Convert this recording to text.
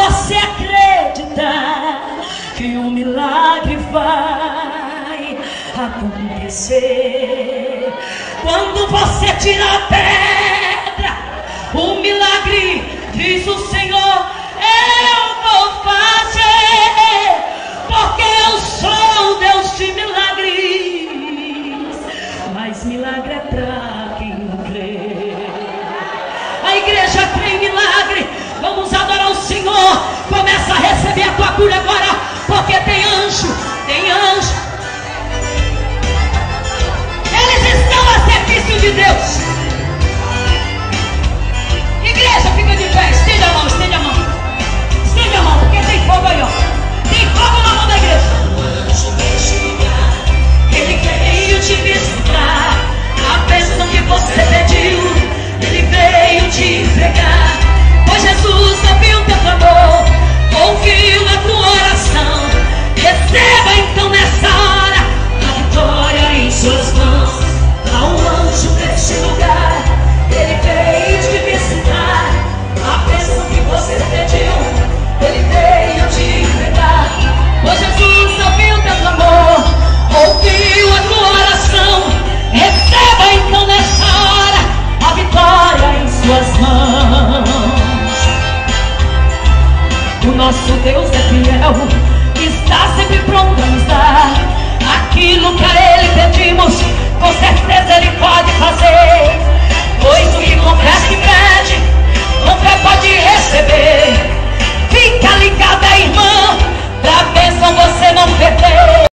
você acreditar que um milagre vai acontecer. Quando você tira a pedra, o um milagre, diz o Senhor, eu vou fazer, porque eu sou um Deus de milagres. Mas milagre é atrás. anjo, tem anjo. O nosso Deus é fiel, está sempre pronto a nos dar aquilo que a Ele pedimos, com certeza.